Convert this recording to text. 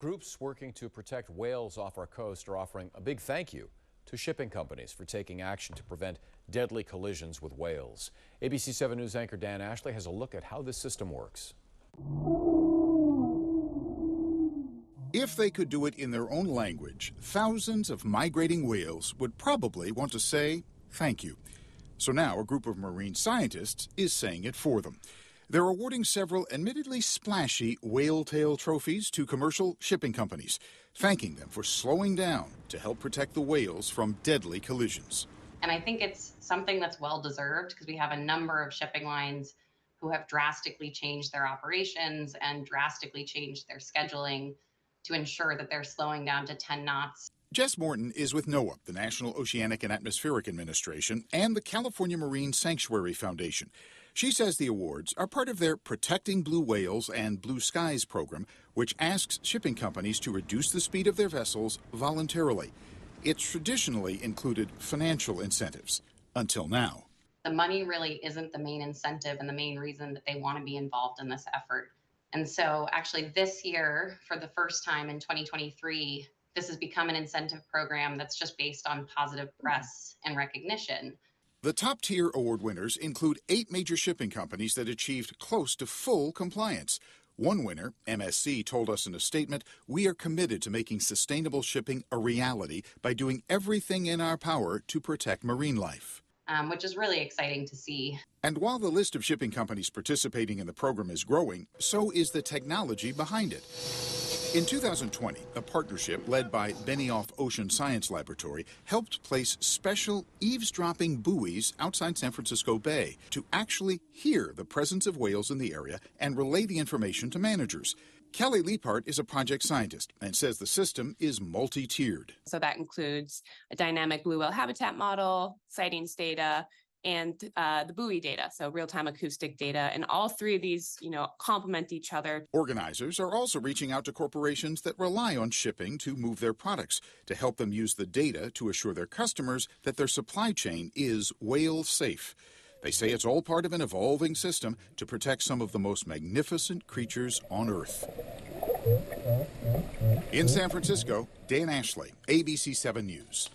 Groups working to protect whales off our coast are offering a big thank you to shipping companies for taking action to prevent deadly collisions with whales. ABC 7 News anchor Dan Ashley has a look at how this system works. If they could do it in their own language, thousands of migrating whales would probably want to say thank you. So now a group of marine scientists is saying it for them. They're awarding several admittedly splashy whale tail trophies to commercial shipping companies, thanking them for slowing down to help protect the whales from deadly collisions. And I think it's something that's well deserved because we have a number of shipping lines who have drastically changed their operations and drastically changed their scheduling to ensure that they're slowing down to 10 knots. Jess Morton is with NOAA, the National Oceanic and Atmospheric Administration, and the California Marine Sanctuary Foundation. She says the awards are part of their Protecting Blue Whales and Blue Skies program, which asks shipping companies to reduce the speed of their vessels voluntarily. It's traditionally included financial incentives until now. The money really isn't the main incentive and the main reason that they want to be involved in this effort. And so, actually, this year, for the first time in 2023, this has become an incentive program that's just based on positive press and recognition. The top tier award winners include eight major shipping companies that achieved close to full compliance. One winner, MSC, told us in a statement We are committed to making sustainable shipping a reality by doing everything in our power to protect marine life. Um, which is really exciting to see. And while the list of shipping companies participating in the program is growing, so is the technology behind it. In 2020, a partnership led by Benioff Ocean Science Laboratory helped place special eavesdropping buoys outside San Francisco Bay to actually hear the presence of whales in the area and relay the information to managers. Callie Leiphardt is a project scientist and says the system is multi tiered. So that includes a dynamic blue whale habitat model, sightings data, and uh, the buoy data, so real-time acoustic data, and all three of these, you know, complement each other. Organizers are also reaching out to corporations that rely on shipping to move their products to help them use the data to assure their customers that their supply chain is whale safe. They say it's all part of an evolving system to protect some of the most magnificent creatures on Earth. In San Francisco, Dan Ashley, ABC 7 News.